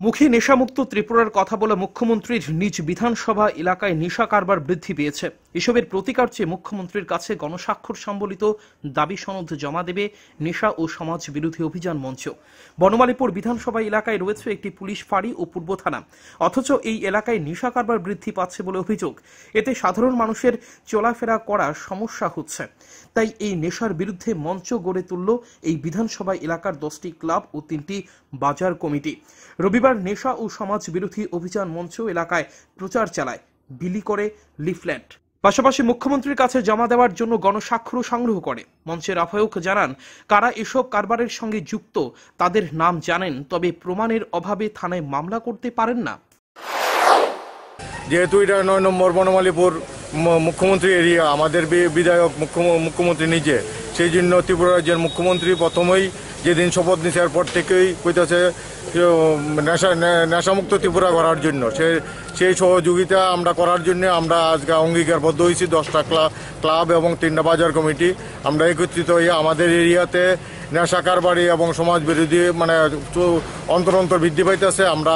মুখে নেশামুক্ত ত্রিপুরার কথা বলে মুখ্যমন্ত্রীর নিজ বিধানসভা এলাকায় নেশা কারবার বৃদ্ধি পেয়েছে। এসবের প্রতিকার চেয়ে মুখ্যমন্ত্রীর কাছে গণস্বাক্ষর সম্বলিত দাবি সনদ জমা দেবে নেশা ও সমাজ বিরোধী অভিযান মঞ্চ। বনমালীপুর বিধানসভা এলাকায় রয়েছে একটি পুলিশ ফাঁড়ি ও পূর্ব থানা। অথচ এই এলাকায় নেশা কারবার বৃদ্ধি পাচ্ছে বলে অভিযোগ। এতে সাধারণ মানুষের চলাফেরা করা সমস্যা হচ্ছে। তাই এই নেশার বিরুদ্ধে মঞ্চ গড়ে তুলল এই বিধানসভা এলাকার দশটি ক্লাব ও তিনটি বাজার কমিটি। রবিবার নেশা ও সমাজ বিরোধী অভিযান মঞ্চ এলাকায় প্রচার চালায়। বিলি করে লিফলেট। পাশাপাশি মুখ্যমন্ত্রীর কাছে জমা দেওয়ার জন্য গণস্বাক্ষরও সংগ্রহ করে। মঞ্চের আহ্বায়ক জানান, কারা এসব কারবারের সঙ্গে যুক্ত, তাদের নাম জানেন, তবে প্রমাণের অভাবে থানায় মামলা করতে পারেন না। যেহেতু এটা নয় নম্বর বনমালীপুর মুখ্যমন্ত্রী এরিয়া, আমাদের বিধায়ক মুখ্যম- মুখ্যমন্ত্রী নিজে। সেই জন্য ত্রিপুরা রাজ্যের মুখ্যমন্ত্রী প্রথমেই যেদিন শপথ নিছে পর থেকেই কইতেছে নেশা নেশামুক্ত ত্রিপুরা করার জন্য। সে, সেই সহযোগিতা আমরা করার জন্য আমরা আজকে অঙ্গীকারবদ্ধ হয়েছি দশটা ক্লাব এবং তিনটা বাজার কমিটি। আমরা একত্রিত হয়ে আমাদের এরিয়াতে নেশা কারবারি এবং সমাজ বিরোধী মানে অন্তর অন্তর বৃদ্ধি পাইতেছে। আমরা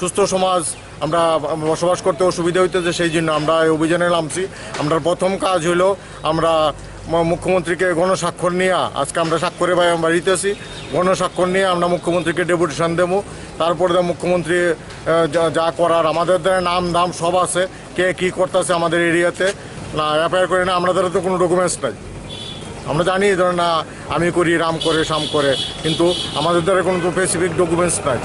সুস্থ সমাজ, আমরা বসবাস করতে অসুবিধা হইতেছে, সেই জন্য আমরা এই অভিযানে নামছি। আমরা প্রথম কাজ হলো আমরা মুখ্যমন্ত্রীকে গণস্বাক্ষর নিয়ে আজকে আমরা স্বাক্ষরে ভাই আমরা দিতেছি গণস্বাক্ষর নিয়ে আমরা মুখ্যমন্ত্রীকে ডেপুটেশন দেবো। তারপরে মুখ্যমন্ত্রী যা- করার আমাদের দ্বারা নাম দাম সব আছে। কে কী করতেছে আমাদের এরিয়াতে, না এফআইআর করে না আমাদের তো কোনো ডকুমেন্টস নাই। আমরা জানি ধরেন না, আমি করি, রাম করে শাম করে, কিন্তু আমাদের দ্বারা কোনো স্পেসিফিক ডকুমেন্টস নাই।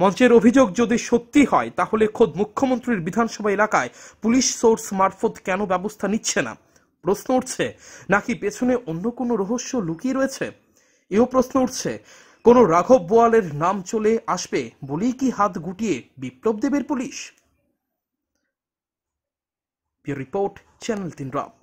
মঞ্চের অভিযোগ যদি সত্যি হয়, তাহলে খোদ মুখ্যমন্ত্রীর বিধানসভা এলাকায় পুলিশ সোর্স মারফত কেন ব্যবস্থা নিচ্ছে না? প্রশ্ন উঠছে, নাকি পেছনে অন্য কোনো রহস্য লুকিয়ে রয়েছে? এও প্রশ্ন উঠছে, কোনো রাঘব বোয়ালের নাম চলে আসবে বলেই কি হাত গুটিয়ে বিপ্লব দেবের পুলিশ? রিপোর্ট, চ্যানেল তিন রাত।